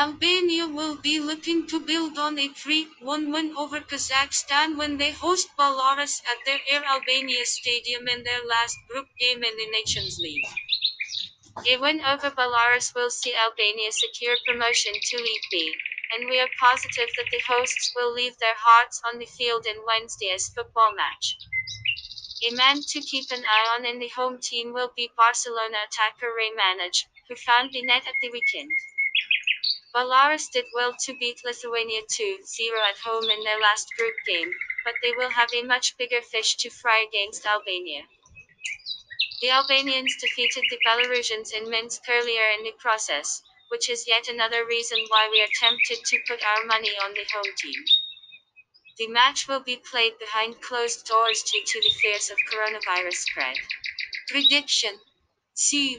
Albania will be looking to build on a 3-1 win over Kazakhstan when they host Belarus at their Air Albania stadium in their last group game in the Nations League. A win over Belarus will see Albania secure promotion to League B, and we are positive that the hosts will leave their hearts on the field in Wednesday's football match. A man to keep an eye on in the home team will be Barcelona attacker Rey Manaj, who found the net at the weekend. Belarus did well to beat Lithuania 2-0 at home in their last group game, but they will have a much bigger fish to fry against Albania. The Albanians defeated the Belarusians in Minsk earlier in the process, which is yet another reason why we are tempted to put our money on the home team. The match will be played behind closed doors due to the fears of coronavirus spread. Prediction 2